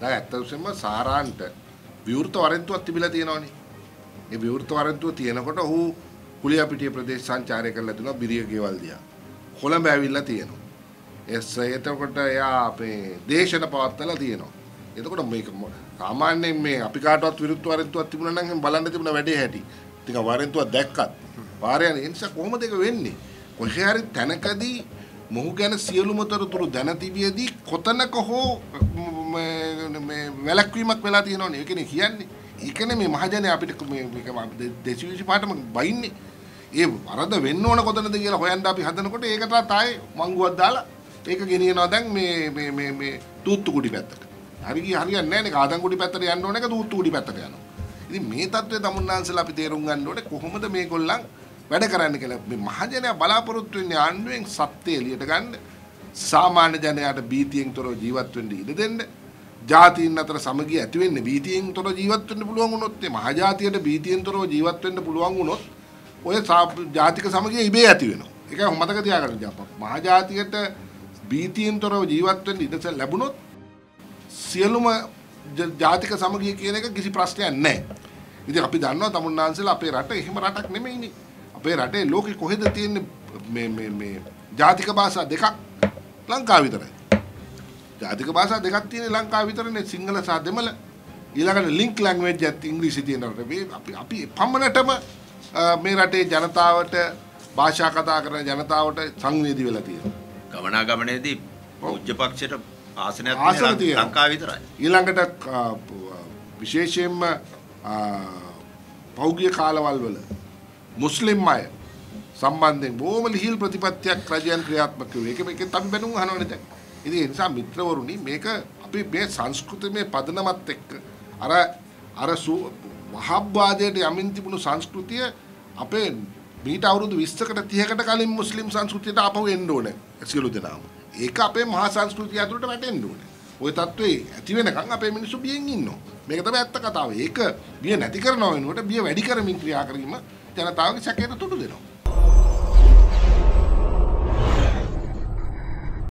දැන් ඇත්ත වශයෙන්ම සාරාන්ට විවෘත වරෙන්තුවක් තිබිලා තියෙනවනේ. ඒ විවෘත වරෙන්තුව තියෙනකොට ඔහු කුලියාපිටිය ප්‍රදේශ සංචාරය කරලා තිනවා බිරිය ගෙවල් දිහා. කොළඹ ඇවිල්ලා තියෙනවා. එස් එතකොට එයා අපේ දේශන පවත්වලා තියෙනවා. එතකොට මේක සාමාන්‍යයෙන් මේ අපි කාටවත් විරුද්ධ වරෙන්තුවක් තිබුණා නම් බලන්න තිබුණ වැඩේ හැටි. ටික වරෙන්තුවක් දැක්කත් වාරය යන නිසා කොහොමද ඒක වෙන්නේ? කොහේ හරි තැනකදී මොහු ගැන සියලුම තොරතුරු දැන තිබියදී කොතනක හෝ මේ වැලක්වීමක් වෙලා තියෙනවනේ. ඒ කියන්නේ කියන්නේ ඒකනේ මේ මහජනයා අපිට මේ මේක දෙසිවිසි පාටම බයින්නේ. ඒ වරද වෙන්න ඕන කොතනද කියලා හොයන්න අපි හදනකොට ඒකට තායි මංගුවක් දාලා ඒක ගෙනියනවා දැන් මේ මේ මේ මේ තූත්තුකුඩි පැත්තට. හරි ගිය හරියන්නේ නැහැ නේ කාදන්කුඩි පැත්තට යන්න ඕන එක තූත්තුකුඩි පැත්තට යනවා. ඉතින් මේ தત્ත්වය තමුන්නාන්සලා අපි තේරුම් ගන්න ඕනේ කොහොමද මේගොල්ලන් වැඩ කරන්න කියලා. මේ මහජනයා බලාපොරොත්තු වෙන්නේ ආණ්ඩුවෙන් සත්‍ය එළියට ගන්න. සාමාන්‍ය ජනයාට බීතියෙන් තොරව ජීවත් වෙන්න ඉඩ දෙන්න. ජාතීන් අතර සමගිය ඇති වෙන්නේ බීතියෙන් තොරව ජීවත් වෙන්න පුළුවන් වුණොත් මේ මහජාතියට බීතියෙන් තොරව ජීවත් වෙන්න පුළුවන් වුණොත් ඔය ජාතික සමගිය ඉබේ ඇති වෙනවා. ඒක මතක තියාගන්න ජාපක්. මහජාතියට බීතියෙන් තොරව ජීවත් වෙන්න ඉඩ ලැබුණොත් සියලුම ජාතික සමගිය කියන එක කිසි ප්‍රශ්නයක් නැහැ. ඉතින් අපි දන්නවා තමුන්නාන්සලා අපේ රට එහෙම රටක් නෙමෙයිනේ. අපේ රටේ ලෝකෙ කොහෙද තියෙන්නේ මේ මේ මේ ජාතික භාෂා දෙකක් ලංකාව විතරයි. ජාතික භාෂා දෙකක් තියෙන ලංකාව විතරනේ සිංහල සහ දෙමළ. ඊළඟට ලින්ක් ලැන්ග්වේජ් එකත් ඉංග්‍රීසි තියෙන රට. මේ අපි අපි පමණටම මේ රටේ ජනතාවට භාෂා කතා කරන ජනතාවට සංවේදී වෙලා තියෙනවා. ගමනාගමනයේදී පූජ්‍ය පක්ෂයට ආසනයක් ආසන තියෙනවා. ලංකාව විතරයි. ඊළඟට විශේෂයෙන්ම පෞගිය කාලවල් වල මුස්ලිම් අය සම්බන්ධයෙන් බොහොම ලිහිල් ප්‍රතිපත්තියක් රජයන් ක්‍රියාත්මක කළේ. ඒක මේකෙන් අපි බැනුම් අහනවනේ දැන්. ඉතින් ඒ නිසා මිත්‍රවරුනි මේක අපි මේ සංස්කෘතිමය පදනමත් එක්ක අර අර වහබ්වාදයට යමින් තිබුණු සංස්කෘතිය අපේ මීට අවුරුදු 20කට 30කට කලින් මුස්ලිම් සංස්කෘතියට ආපහු එන්න ඕනේ සියලු දෙනාම. ඒක අපේ මහා සංස්කෘතිය ඇතුළට වැටෙන්න ඕනේ. ওই தત્ත්වේ ඇති වෙනකන් අපේ මිනිස්සු බියෙන් ඉන්නවා. මේක තමයි ඇත්ත කතාව. ඒක බිය නැති කරනව වෙනුවට බිය වැඩි කරමින් ක්‍රියා කිරීම ජනතාවගේ සැකයට තුඩු දෙනවා.